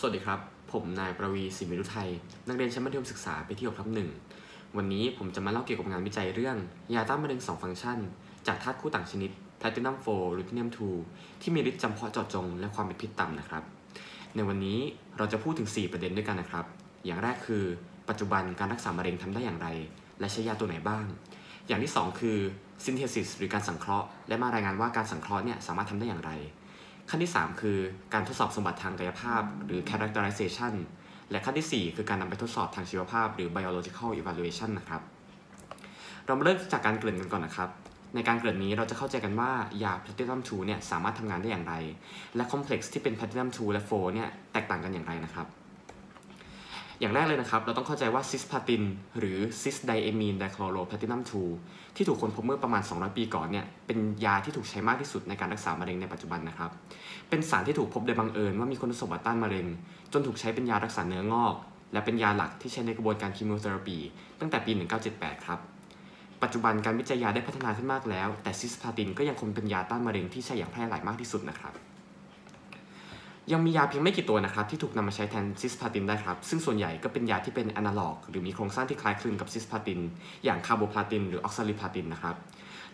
สวัสดีครับ ผมนายประวีศรีมิรุไทย นักเรียนชั้นมัธยมศึกษาปีที่6ทับหนึ่งวันนี้ผมจะมาเล่าเกี่ยวกับงานวิจัยเรื่อง ยาต้านมะเร็ง 2 ฟังก์ชัน จากธาตุคู่ต่างชนิด Platinum 4 Ruthenium 2ที่มีฤทธิ์จำเพาะเจาะจง และความเป็นพิษต่ำนะครับ ในวันนี้เราจะพูดถึง 4 ประเด็นด้วยกันนะครับ อย่างแรกคือ ปัจจุบันการรักษามะเร็งทำได้อย่างไร และใช้ยาตัวไหนบ้าง อย่างที่ 2 คือ synthesis หรือการสังเคราะห์ และมารายงานว่าการสังเคราะห์เนี่ยสามารถทำได้อย่างไร ขั้นที่ 3 คือการทดสอบสมบัติทางกายภาพ หรือ characterization และขั้นที่ 4 คือการนำไปทดสอบทางชีวภาพ หรือ biological evaluation นะครับ เรามาเริ่มจากการเกริ่นกันก่อนนะครับ ในการเกริ่นนี้เราจะเข้าใจกันว่ายา platinum 2เนี่ยสามารถทำงานได้อย่างไร และ complex ที่เป็น platinum 2และ4เนี่ยแตกต่างกันอย่างไรนะครับ อย่างแรกเลยนะครับ เราต้องเข้าใจว่า cisplatin หรือ cisdiamine dichloroplatinum 2ที่ถูกค้นพบเมื่อประมาณ 200 ปีก่อนเนี่ยเป็นยาที่ถูกใช้มากที่สุดในการรักษามะเร็งในปัจจุบันนะครับ เป็นสารที่ถูกพบโดยบังเอิญว่ามีคุณสมบัติต้านมะเร็ง จนถูกใช้เป็นยารักษาเนื้องอก และเป็นยาหลักที่ใช้ในกระบวนการ chemotherapy ตั้งแต่ปี 1978 ครับปัจจุบันการวิจัยยาได้พัฒนาขึ้นมากแล้ว แต่ cisplatin ก็ยังคงเป็นยาต้านมะเร็งที่ใช้อย่างแพร่หลายมากที่สุดนะครับ ยังมียาเพียงไม่กี่ตัวนะครับที่ถูกนำมาใช้แทน cisplatin ได้ครับ ซึ่งส่วนใหญ่ก็เป็นยาที่เป็นอนาล็อก หรือมีโครงสร้างที่คล้ายคลึงกับ cisplatin อย่าง carboplatin หรือ oxaliplatin นะครับ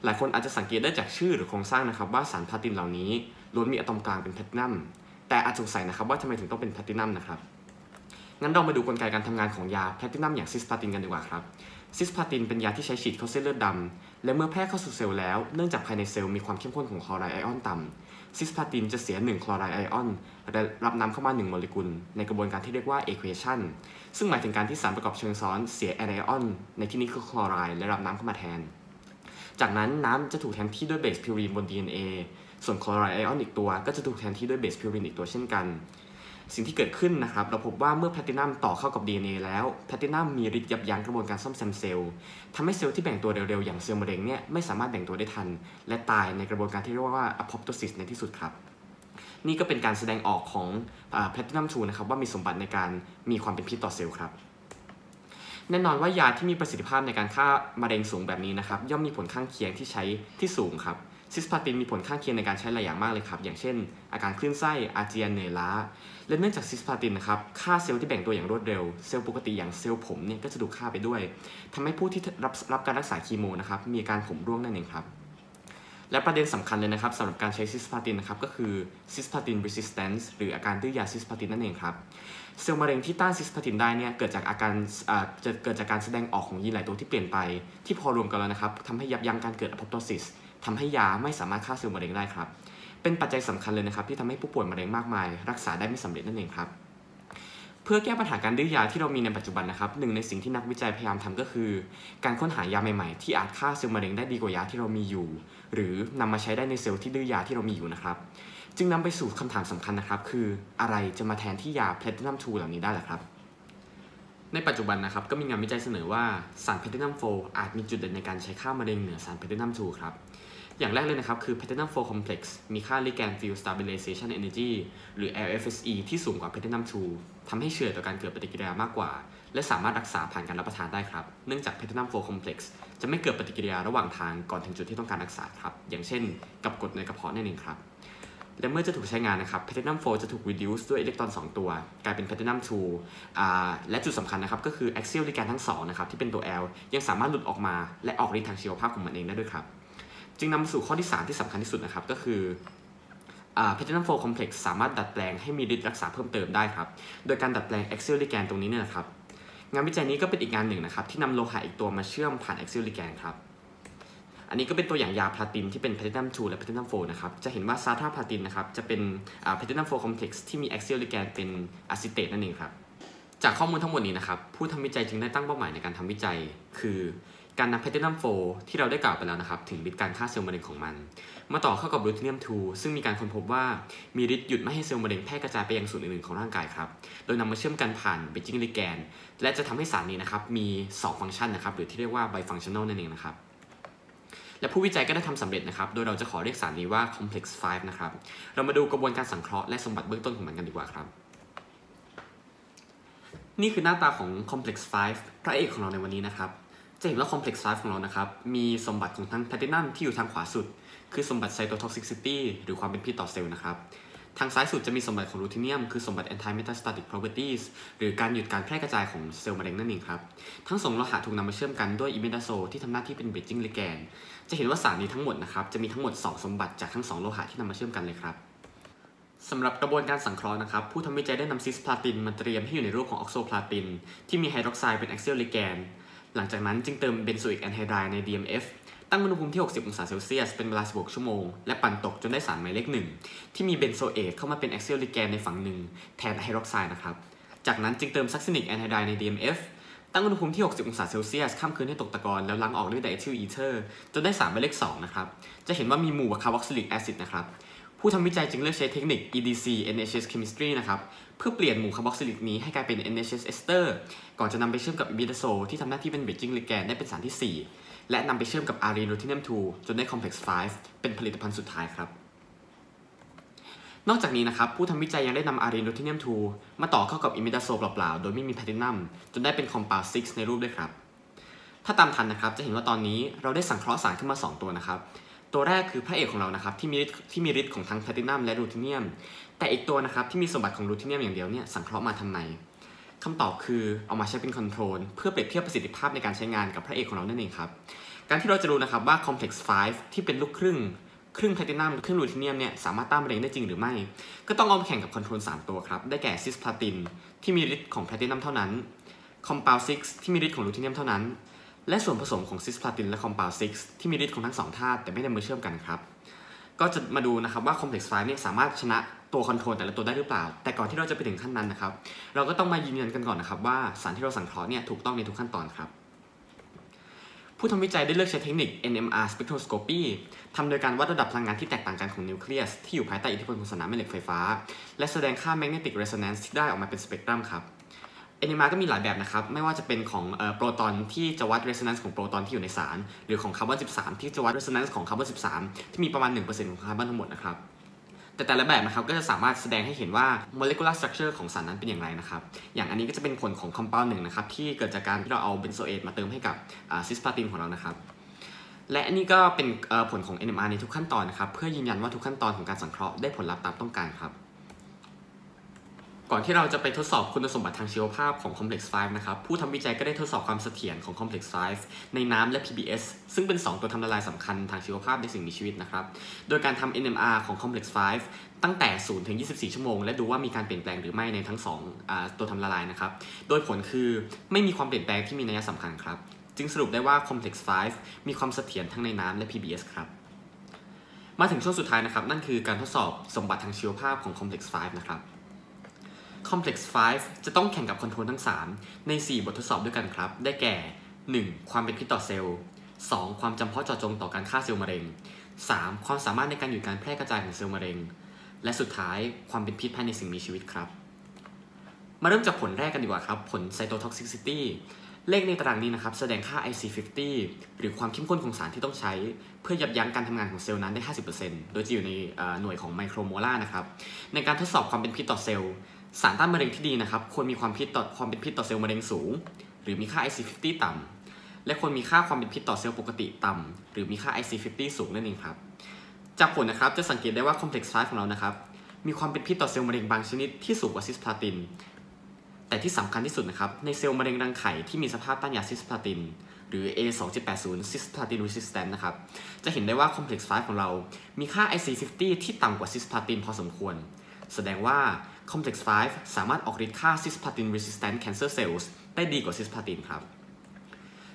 หลายคนอาจจะสังเกตได้จากชื่อหรือโครงสร้างนะครับว่าสาร platin เหล่านี้ล้วนมีอะตอมกลางเป็นแพลตินัมแต่อาจสงสัยนะครับว่าทำไมถึงต้องเป็นแพลตินัมนะครับงั้นเรามาดูกลไกการทำงานของยาแพลตินัมอย่าง cisplatin กันดีกว่าครับ cisplatin เป็นยาที่ใช้ฉีดเข้าเส้นเลือดดำและเมื่อแพร่เข้าสู่เซลล์แล้วเนื่องจากภายในเซลล์มีความเข้มข้นของคลอไรด์ไอออนต่ำ cisplatin จะเสีย 1 คลอไรด์ไอออนและรับน้ำเข้ามา 1 โมเลกุล ในกระบวนการที่เรียกว่า aquationซึ่งหมายถึงการที่สารประกอบเชิงซ้อนเสียไอออน ในที่นี้คือคลอไรด์และรับน้ำเข้ามาแทน จากนั้นน้ำจะถูกแทนที่ด้วยเบสพิวรีนบน DNA ส่วนคลอไรด์ไอออนอีกตัวก็จะถูกแทนที่ด้วยเบสพิวรีนอีกตัวเช่นกัน สิ่งที่เกิดขึ้นนะครับเราพบว่าเมื่อแพลตินัมต่อเข้ากับ DNA แล้วแพลตินัมมีฤทธิ์ยับยั้งกระบวนการซ่อมแซมเซลล์ทำให้เซลล์ที่แบ่งตัวเร็วๆ อย่างเซลล์มะเร็งเนี่ยไม่สามารถแบ่งตัวได้ทัน และตายในกระบวนการที่เรียกว่า apoptosis ในที่สุดครับ นี่ก็เป็นการแสดงออกของแพลตินัม2นะครับว่ามีสมบัติในการมีความเป็นพิษต่อเซลล์ครับแน่นอนว่ายาที่มีประสิทธิภาพในการฆ่ามะเร็งสูงแบบนี้นะครับย่อมมีผลข้างเคียงที่ใช้ที่สูงครับ cisplatin มีผลข้างเคียงในการใช้หลายอย่างมากเลยครับ อย่างเช่น อาการคลื่นไส้อาเจียนเหนื่อยล้า และเนื่องจาก cisplatin นะครับฆ่าเซลล์ที่แบ่งตัวอย่างรวดเร็ว เซลล์ปกติอย่างเซลล์ผมเนี่ยก็จะถูกฆ่าไปด้วยทำให้ผู้ที่รับรับการรักษาคีโมนะครับมีอาการผมร่วงนั่นเองครับและประเด็นสำคัญเลยนะครับสำหรับการใช้ซิสพาตินนะครับก็คือซิสพาติน resistance หรืออาการดื้อยาซิสพาตินนั่นเองครับเซลล์มะเร็งที่ต้านซิสพาตินได้เนี่ยเกิดจากอาการจะเกิดจากการแสดงออกของยีนหลายตัวที่เปลี่ยนไป ที่พอรวมกันแล้วนะครับทำให้ยับยั้งการเกิด apoptosis ทำให้ยาไม่สามารถฆ่าเซลล์มะเร็งได้ครับ เป็นปัจจัยสำคัญเลยนะครับที่ทำให้ผู้ป่วยมะเร็งมากมาย รักษาได้ไม่สำเร็จนั่นเองครับ เพื่อแก้ปัญหาการดื้อยาที่เรามีในปัจจุบันนะครับหนึ่งในสิ่งที่นักวิจัยพยายามทำก็คือ การค้นหายาใหม่ๆ ที่อาจฆ่าเซลล์มะเร็งได้ดีกว่ายาที่เรามีอยู่ หรือนำมาใช้ได้ในเซลล์ที่ดื้อยาที่เรามีอยู่นะครับจึงนำไปสู่คำถามสำคัญนะครับ คืออะไรจะมาแทนที่ยาแพลตินัม2เหล่านี้ได้ล่ะครับ ในปัจจุบันนะครับก็มีงานวิจัยเสนอว่าสารแพลตินัม4อาจมีจุดเด่นในการใช้ฆ่ามะเร็งเหนือสารแพลตินัม2ครับ อย่างแรกเลยนะครับ คือ platinum 4 complex มีค่า ligand field stabilization energy หรือ LFSE ที่สูงกว่า platinum 2ทำให้เฉื่อยต่อการเกิดปฏิกิริยามากกว่า และสามารถรักษาผ่านการรับประทานได้ครับ เนื่องจาก platinum 4 complex จะไม่เกิดปฏิกิริยาระหว่างทางก่อนถึงจุดที่ต้องการรักษาครับ อย่างเช่น กับกรดในกระเพาะนั่นเองครับ และเมื่อจะถูกใช้งานนะครับ platinum 4 จะถูก reduce ด้วยอิเล็กตรอน 2 ตัว กลายเป็น platinum 2และจุดสำคัญนะครับก็คือ axial ligand ทั้ง2นะครับที่เป็นตัว L ยังสามารถหลุดออกมา และออกฤทธิ์ทางชีวภาพของมันเองได้ด้วยครับ จึงนำมาสู่ข้อที่ 3 ที่สำคัญที่สุดนะครับ ก็คือ platinum 4 complex สามารถดัดแปลงให้มีฤทธิ์รักษาเพิ่มเติมได้ครับ โดยการดัดแปลง axial ligand ตรงนี้เนี่ยนะครับ งานวิจัยนี้ก็เป็นอีกงานหนึ่งนะครับ ที่นำโลหะอีกตัวมาเชื่อมผ่าน axial ligand ครับ อันนี้ก็เป็นตัวอย่างยา platin ที่เป็น platinum 2 และ platinum 4นะครับ จะเห็นว่า satraplatin นะครับ จะเป็น platinum 4 complex ที่มี axial ligand เป็นอะซิเตตนั่นเองครับ จากข้อมูลทั้งหมดนี้นะครับ ผู้ทำวิจัยจึงได้ตั้งเป้าหมายในการทำวิจัย คือการนำแพลตินัม4ที่เราได้กล่าวไปแล้วนะครับ ถึงฤทธิ์การฆ่าเซลล์มะเร็งของมัน มาต่อเข้ากับรูทิเนียม2ซึ่งมีการค้นพบว่ามีฤทธิ์หยุดไม่ให้เซลล์มะเร็งแพร่กระจายไปยังส่วนอื่นๆของร่างกายครับ โดยนำมาเชื่อมกันผ่าน bridging ligand และจะทำให้สารนี้นะครับ มี 2 ฟังก์ชันนะครับ หรือที่เรียกว่า bifunctional นั่นเองนะครับและผู้วิจัยก็ได้ทำสำเร็จนะครับ โดยเราจะขอเรียกสารนี้ว่า complex 5 นะครับ เรามาดูกระบวนการสังเคราะห์และสมบัติเบื้องต้นของมันกันดีกว่าครับ นี่คือหน้าตาของ complex 5 พระเอกของเราในวันนี้นะครับ จะเห็นว่า complex 5 ของเรานะครับ มีสมบัติของทั้งแพลตินัมที่อยู่ทางขวาสุด คือสมบัติ cytotoxicity หรือความเป็นพิษต่อเซลล์นะครับ ทางซ้ายสุดจะมีสมบัติของรูทิเนียม คือสมบัติ anti-metastatic properties หรือการหยุดการแพร่กระจายของเซลล์มะเร็งนั่นเองครับ ทั้งสองโลหะถูกนำมาเชื่อมกันด้วย imidazole ที่ทำหน้าที่เป็น bridging ligand จะเห็นว่าสารนี้ทั้งหมดนะครับ จะมีทั้งหมด 2 สมบัติจากทั้ง 2 โลหะที่นำมาเชื่อมกันเลยครับ สำหรับกระบวนการสังเคราะห์นะครับ ผู้ทำวิจัยได้นำ cisplatin มาเตรียมให้อยู่ในรูปของ oxoplatin ที่มีไฮดรอกไซด์เป็น axial ligand หลังจากนั้นจึงเติม benzoic anhydride ใน DMF ตั้งอุณหภูมิที่ 60 องศาเซลเซียส เป็นเวลา 16 ชั่วโมง และปั่นตกจนได้สารหมายเลขหนึ่งที่มี benzoate เข้ามาเป็น axial ligand ในฝั่งหนึ่งแทนไฮดรอกไซด์นะครับ จากนั้นจึงเติม succinic anhydride ใน DMF ตั้งอุณหภูมิที่ 60 องศาเซลเซียส ข้ามคืนให้ตกตะกอน แล้วล้างออกด้วย diethyl ether จนได้สารหมายเลข2นะครับ จะเห็นว่ามีหมู่ carboxylic acid นะครับ ผู้ทำวิจัยจึงเลือกใช้เทคนิค EDC NHS chemistry นะครับ เพื่อเปลี่ยนหมู่ carboxylic นี้ให้กลายเป็น NHS ester ก่อนจะนำไปเชื่อมกับ imidazole ที่ทำหน้าที่เป็น bridging ligand ได้เป็นสารที่ 4 และนำไปเชื่อมกับอารีน u ท i เนียม2จนได้ complex 5เป็นผลิตภัณฑ์สุดท้ายครับ นอกจากนี้นะครับ ผู้ทำวิจัยยังได้นำอารีน u ท i เนียม2มาต่อเข้ากับ imidazole เปล่าๆ โดยไม่มีแพลตินัมจนได้เป็นคอม p า u 6ในรูปด้วยครับ ถ้าตามทันนะครับจะเห็นว่าตอนนี้เราได้สังเคราะห์สารขึ้นมา 2 ตัวนะครับ ตัวแรกคือพระเอกของเรานะครับที่มีที่มีฤทธิ์ของทั้งแพลตินัมและรูทิเนียม แต่อีกตัวนะครับที่มีสมบัติของรูทิเนียมอย่างเดียวเนี่ยสังเคราะห์มาทำไมคำตอบคือเอามาใช้เป็น control เพื่อเปรียบเทียบประสิทธิภาพในการใช้งานกับพระเอกของเรานั่นเองครับการที่เราจะรู้นะครับว่า Complex 5 ที่เป็นลูกครึ่งครึ่งแพลตินัมครึ่งรูทิเนียมเนี่ยสามารถต้านมะเร็งได้จริงหรือไม่ ก็ต้องเอาแข่งกับ control 3ตัวครับได้แก่ cisplatin ที่มีฤทธิ์ของแพลตินัมเท่านั้นคอม p า u 6ที่มีฤทธิ์ของรูทิเนียมเท่านั้น และส่วนผสมของ cisplatin และคอม p า u 6ที่มีฤทธิ์ของทั้งสองธาตุแต่ไม่ได้มาเชื่อมกันครับ ก็จะมาดูนะครับว่า Complex 5เนี่ยสามารถชนะตัว control แต่ละตัวได้หรือเปล่า แต่ก่อนที่เราจะไปถึงขั้นนั้นนะครับ เราก็ต้องมายืนยันกันก่อนนะครับว่าสารที่เราสังเคราะห์เนี่ยถูกต้องในทุกขั้นตอนครับ ผู้ทำวิจัยได้เลือกใช้เทคนิค NMR spectroscopy ทำโดยการวัดระดับพลังงานที่แตกต่างกันของนิวเคลียสที่อยู่ภายใต้อิทธิพลของสนามแม่เหล็กไฟฟ้า และแสดงค่า magnetic resonance ที่ได้ออกมาเป็นสเปกตรัมครับ NMR ก็มีหลายแบบนะครับ ไม่ว่าจะเป็นของโปรตอนที่จะวัด resonance ของโปรตอนที่อยู่ในสาร หรือของคาร์บอน 13 ที่จะวัด resonance ของคาร์บอน 13 ที่มีประมาณ 1%ของคาร์บอนทั้งหมดนะครับแต่แต่ละแบบนะครับก็จะสามารถแสดงให้เห็นว่า molecular structure ของสารนั้นเป็นอย่างไรนะครับ อย่างอันนี้ก็จะเป็นผลของ compound หนึ่งนะครับที่เกิดจากการที่เราเอา benzoate มาเติมให้กับ cisplatin ของเรานะครับ และอันนี้ก็เป็นผลของ NMR ในทุกขั้นตอนนะครับ เพื่อยืนยันว่าทุกขั้นตอนของการสังเคราะห์ได้ผลลัพธ์ตามต้องการครับ ก่อนที่เราจะไปทดสอบคุณสมบัติทางชีวภาพของ Complex 5 นะครับ ผู้ทำวิจัยก็ได้ทดสอบความเสถียรของ Complex 5 ในน้ำและ PBS ซึ่งเป็น 2 ตัวทำละลายสำคัญทางชีวภาพในสิ่งมีชีวิตนะครับ โดยการทำ NMR ของ Complex 5 ตั้งแต่ 0 ถึง 24 ชั่วโมง และดูว่ามีการเปลี่ยนแปลงหรือไม่ในทั้ง2ตัวทำละลายนะครับ โดยผลคือไม่มีความเปลี่ยนแปลงที่มีนัยสำคัญครับ จึงสรุปได้ว่า Complex 5 มีความเสถียรทั้งในน้ำและ PBS ครับมาถึงช่วงสุดท้ายนะครับนั่นคือการทดสอบสมบัติทางชีวภาพของ Complex 5 นะครับ Complex 5 จะต้องแข่งกับ control ทั้ง 3 ใน 4 บททดสอบด้วยกันครับ ได้แก่ 1. ความเป็นพิษต่อเซลล์ 2. ความจำเพาะเจาะจงต่อการฆ่าเซลล์มะเร็ง 3. ความสามารถในการหยุดการแพร่กระจายของเซลล์มะเร็ง และสุดท้ายความเป็นพิษภายในสิ่งมีชีวิตครับ มาเริ่มจากผลแรกกันดีกว่าครับ ผล cytotoxicity เลขในตารางนี้นะครับ แสดงค่า IC50 หรือความเข้มข้นของสารที่ต้องใช้ เพื่อยับยั้งการทำงานของเซลล์นั้นได้ 50%โดยจะอยู่ในหน่วยของ micromolar นะครับ ในการทดสอบความเป็นพิษต่อเซลล์ สารต้านมะเร็งที่ดีนะครับควรมีความพิษต่อความเป็นพิษต่อเซลล์มะเร็งสูง หรือมีค่า IC50 ต่ำ และควรมีค่าความเป็นพิษต่อเซลล์ปกติต่ำ หรือมีค่า IC50 สูงนั่นเองครับจากผลนะครับจะสังเกตได้ว่า Complex 5ของเรานะครับมีความเป็นพิษต่อเซลล์มะเร็งบางชนิดที่สูงกว่า cisplatin แต่ที่สำคัญที่สุดนะครับในเซลล์มะเร็งรังไข่ที่มีสภาพต้านยา cisplatin หรือ A2780 cisplatin resistant นะครับจะเห็นได้ว่า Complex 5ของเรา มีค่า IC50 ที่ต่ำกว่าซิสพลาตินพอสมควร แสดงว่า Complex 5 สามารถออกฤทธิ์ฆ่า cisplatin resistant cancer cells ได้ดีกว่า cisplatin ครับ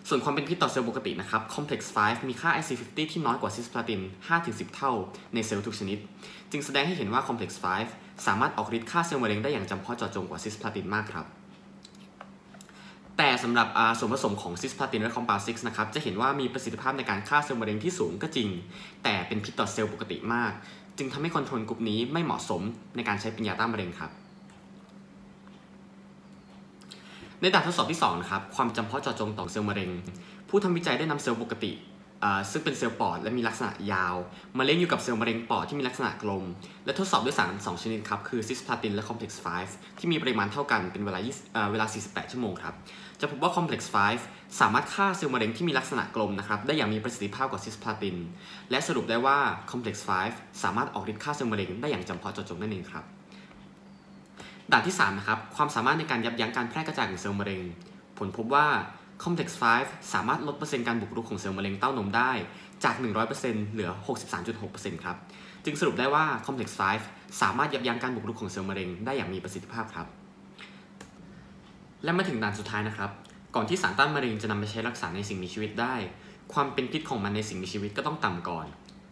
ส่วนความเป็นพิษต่อเซลล์ปกตินะครับ Complex 5 มีค่า IC50 ที่น้อยกว่า cisplatin 5-10 เท่าในเซลล์ทุกชนิด จึงแสดงให้เห็นว่า Complex 5 สามารถออกฤทธิ์ฆ่าเซลล์มะเร็งได้อย่างจำเพาะเจาะจงกว่า cisplatin มากครับ แต่สำหรับส่วนผสมของ cisplatin และ compound 6นะครับจะเห็นว่ามีประสิทธิภาพในการฆ่าเซลล์มะเร็งที่สูงก็จริง แต่เป็นพิษต่อเซลล์ปกติมาก จึงทำให้ control กลุ่มนี้ไม่เหมาะสมในการใช้เป็นยาต้านมะเร็งครับในด่านทดสอบที่2นะครับความจำเพาะเจาะจงต่อเซลล์มะเร็ง ผู้ทำวิจัยได้นำเซลล์ปกติ ซึ่งเป็นเซลล์ปอดและมีลักษณะยาวมาเลี้ยงอยู่กับเซลล์มะเร็งปอดที่มีลักษณะกลม และทดสอบด้วยสาร2ชนิดครับ คือ cisplatin และ complex 5ที่มีปริมาณเท่ากันเป็นเวลา20อ่าเวลา 48 ชั่วโมงครับ จะพบว่า complex 5สามารถฆ่าเซลล์มะเร็งที่มีลักษณะกลมนะครับได้อย่างมีประสิทธิภาพกว่า cisplatin และสรุปได้ว่า complex 5สามารถออกฤทธิ์ฆ่าเซลล์มะเร็งได้อย่างจำเพาะเจาะจงนั่นเองครับด่านที่3นะครับความสามารถในการยับยั้งการแพร่กระจายของเซลล์มะเร็ง ผลพบว่า Complex 5 สามารถลดเปอร์เซ็นต์การบุกรุกของเซลล์มะเร็งเต้านมได้จาก 100%เหลือ 63.6%ครับ จึงสรุปได้ว่า Complex 5 สามารถยับยั้งการบุกรุกของเซลล์มะเร็งได้อย่างมีประสิทธิภาพครับ และมาถึงด่านสุดท้ายนะครับ ก่อนที่สารต้านมะเร็งจะนำไปใช้รักษาในสิ่งมีชีวิตได้ ความเป็นพิษของมันในสิ่งมีชีวิตก็ต้องต่ำก่อน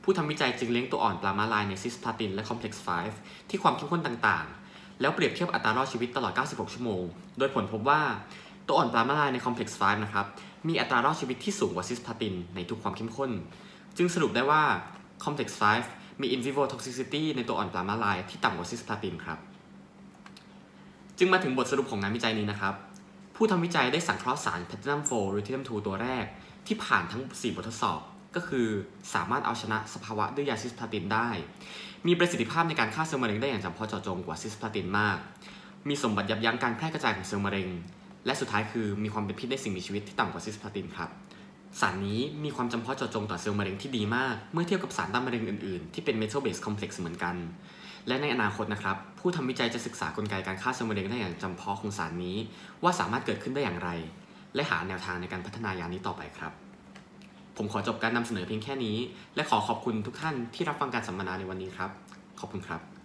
ผู้ทำวิจัยจึงเลี้ยงตัวอ่อนปลามาลายในซิสพลาตินและ Complex 5 ที่ความเข้มข้นต่างๆ แล้วเปรียบเทียบอัตรารอดชีวิตตลอด 96 ชั่วโมง โดยผลพบว่า ตัวอ่อนปลามาลายใน Complex 5นะครับ มีอัตรารอดชีวิตที่สูงกว่าซิสพลาตินในทุกความเข้มข้น จึงสรุปได้ว่า Complex 5มี in vivo toxicity ในตัวอ่อนปลามาลายที่ต่ำกว่าซิสพลาตินครับ จึงมาถึงบทสรุปของงานวิจัยนี้นะครับ ผู้ทำวิจัยได้สังเคราะห์สาร Platinum 4หรือ Platinum 2 ตัวแรก ที่ผ่านทั้ง 4 บททดสอบก็คือสามารถเอาชนะสภาวะด้วยยาซิสพลาตินได้ มีประสิทธิภาพในการฆ่าเซลล์มะเร็งได้อย่างจำเพาะเจาะจงกว่าซิสพลาตินมาก มีสมบัติยับยั้งการแพร่กระจายของเซลล์มะเร็ง และสุดท้ายคือมีความเป็นพิษในสิ่งมีชีวิตที่ต่ำกว่าซิสพลาตินครับสารนี้มีความจำเพาะเจาะจงต่อเซลล์มะเร็งที่ดีมาก เมื่อเทียบกับสารต้านมะเร็งอื่นๆ ที่เป็น metal based complex เหมือนกัน และในอนาคตนะครับ ผู้ทำวิจัยจะศึกษากลไกการฆ่าเซลล์มะเร็งได้อย่างจำเพาะของสารนี้ ว่าสามารถเกิดขึ้นได้อย่างไร และหาแนวทางในการพัฒนายานี้ต่อไปครับ ผมขอจบการนำเสนอเพียงแค่นี้ และขอขอบคุณทุกท่านที่รับฟังการสัมมนาในวันนี้ครับ ขอบคุณครับ